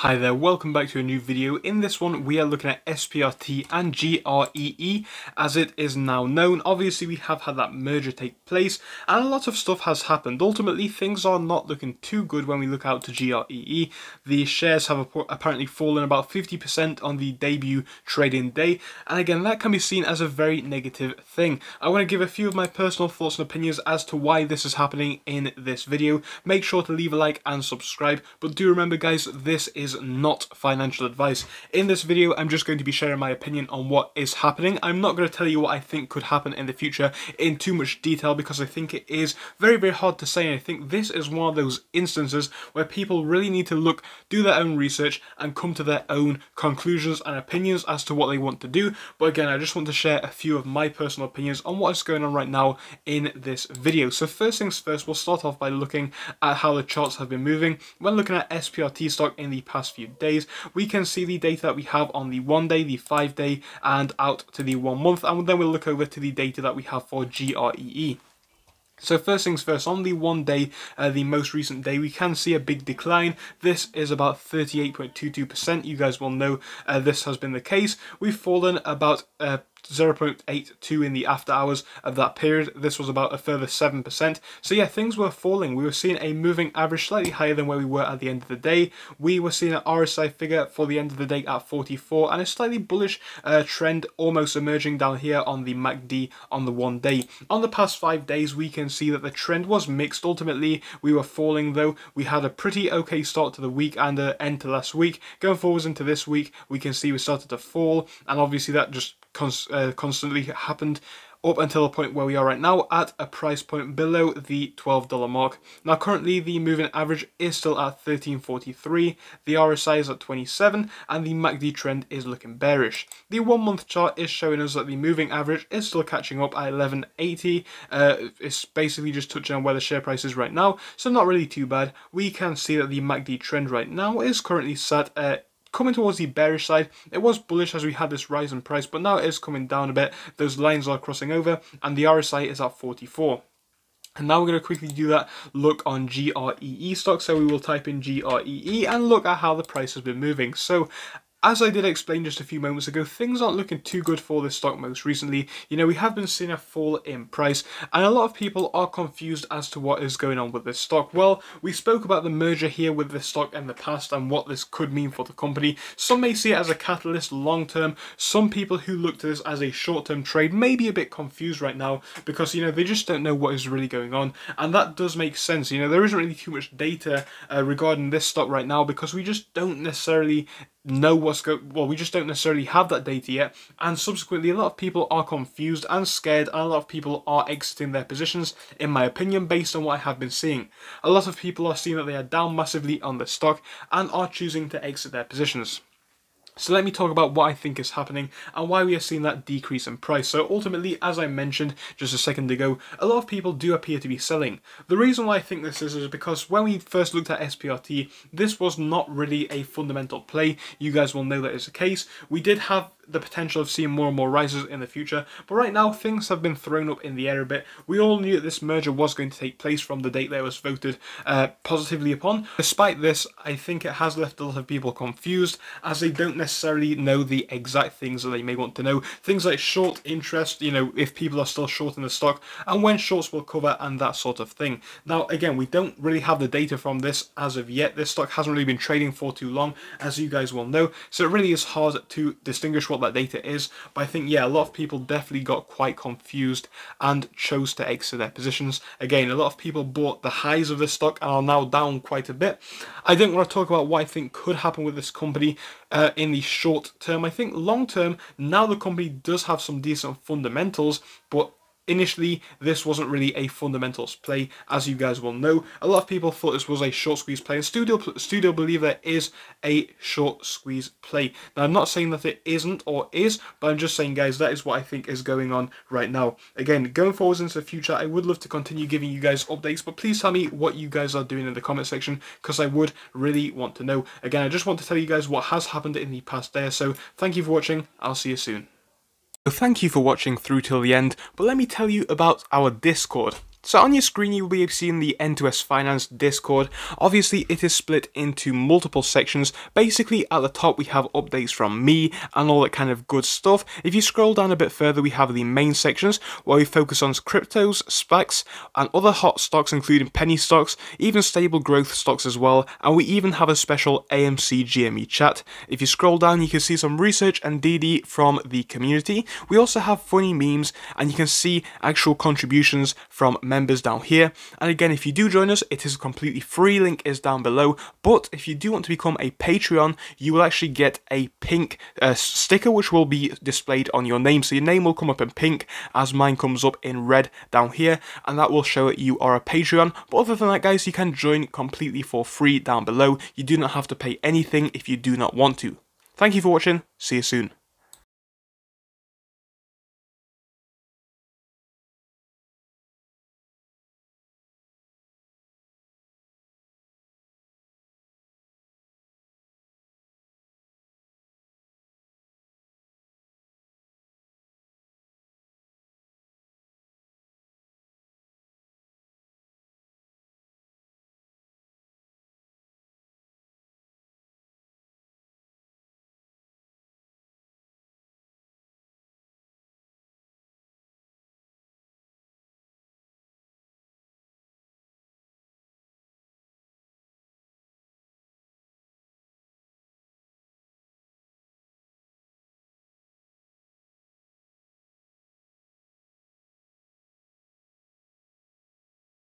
Hi there, welcome back to a new video. In this one, we are looking at SPRT and GREE, as it is now known. Obviously, we have had that merger take place, and a lot of stuff has happened. Ultimately, things are not looking too good when we look out to GREE. The shares have apparently fallen about 50% on the debut trading day, and again, that can be seen as a very negative thing. I want to give a few of my personal thoughts and opinions as to why this is happening in this video. Make sure to leave a like and subscribe, but do remember, guys, this is is not financial advice. In this video, I'm just going to be sharing my opinion on what is happening. I'm not going to tell you what I think could happen in the future in too much detail because I think it is very, very hard to say. I think this is one of those instances where people really need to look, do their own research and come to their own conclusions and opinions as to what they want to do. But again, I just want to share a few of my personal opinions on what is going on right now in this video. So first things first, we'll start off by looking at how the charts have been moving. When looking at SPRT stock in the past past few days, we can see the data that we have on the one day, the five day, and out to the one month, and then we'll look over to the data that we have for GREE. So first things first, on the one day, uh, the most recent day, we can see a big decline. This is about 38.22%. You guys will know uh, this has been the case. We've fallen about uh, 0.82 in the after hours of that period. This was about a further 7%. So yeah, things were falling. We were seeing a moving average slightly higher than where we were at the end of the day. We were seeing an RSI figure for the end of the day at 44 and a slightly bullish uh, trend almost emerging down here on the MACD on the one day. On the past five days, we can see that the trend was mixed. Ultimately, we were falling though. We had a pretty okay start to the week and an end to last week. Going forwards into this week, we can see we started to fall and obviously that just cons uh, constantly happened up until the point where we are right now at a price point below the $12 mark. Now currently the moving average is still at 1343, the RSI is at 27 and the MACD trend is looking bearish. The one month chart is showing us that the moving average is still catching up at 1180, uh, it's basically just touching on where the share price is right now, so not really too bad. We can see that the MACD trend right now is currently set at coming towards the bearish side. It was bullish as we had this rise in price, but now it is coming down a bit. Those lines are crossing over, and the RSI is at 44. And now we're going to quickly do that look on GREE stock. So we will type in GREE and look at how the price has been moving. So as I did explain just a few moments ago, things aren't looking too good for this stock most recently. You know, we have been seeing a fall in price, and a lot of people are confused as to what is going on with this stock. Well, we spoke about the merger here with this stock in the past and what this could mean for the company. Some may see it as a catalyst long term. Some people who look to this as a short term trade may be a bit confused right now because, you know, they just don't know what is really going on. And that does make sense. You know, there isn't really too much data uh, regarding this stock right now because we just don't necessarily know what's going well we just don't necessarily have that data yet and subsequently a lot of people are confused and scared and a lot of people are exiting their positions in my opinion based on what I have been seeing. A lot of people are seeing that they are down massively on the stock and are choosing to exit their positions so let me talk about what I think is happening and why we are seeing that decrease in price. So ultimately, as I mentioned just a second ago, a lot of people do appear to be selling. The reason why I think this is is because when we first looked at SPRT, this was not really a fundamental play. You guys will know that is the case. We did have the potential of seeing more and more rises in the future. But right now, things have been thrown up in the air a bit. We all knew that this merger was going to take place from the date that it was voted uh, positively upon. Despite this, I think it has left a lot of people confused as they don't necessarily know the exact things that they may want to know. Things like short interest, you know, if people are still short in the stock, and when shorts will cover and that sort of thing. Now, again, we don't really have the data from this as of yet. This stock hasn't really been trading for too long, as you guys will know. So it really is hard to distinguish what what that data is. But I think, yeah, a lot of people definitely got quite confused and chose to exit their positions. Again, a lot of people bought the highs of the stock and are now down quite a bit. I don't want to talk about what I think could happen with this company uh, in the short term. I think long term, now the company does have some decent fundamentals, but Initially, this wasn't really a fundamentals play, as you guys will know. A lot of people thought this was a short squeeze play, and Studio, Studio believe there is a short squeeze play. Now, I'm not saying that it isn't or is, but I'm just saying, guys, that is what I think is going on right now. Again, going forwards into the future, I would love to continue giving you guys updates, but please tell me what you guys are doing in the comment section, because I would really want to know. Again, I just want to tell you guys what has happened in the past day or so. Thank you for watching. I'll see you soon. Thank you for watching through till the end, but let me tell you about our Discord. So on your screen you will be seeing the N2S Finance Discord. Obviously it is split into multiple sections. Basically at the top we have updates from me and all that kind of good stuff. If you scroll down a bit further we have the main sections where we focus on cryptos, SPACs and other hot stocks including penny stocks, even stable growth stocks as well and we even have a special AMC GME chat. If you scroll down you can see some research and DD from the community. We also have funny memes and you can see actual contributions from members down here. And again, if you do join us, it is completely free, link is down below. But if you do want to become a Patreon, you will actually get a pink uh, sticker which will be displayed on your name. So your name will come up in pink as mine comes up in red down here, and that will show that you are a Patreon. But other than that, guys, you can join completely for free down below. You do not have to pay anything if you do not want to. Thank you for watching. See you soon.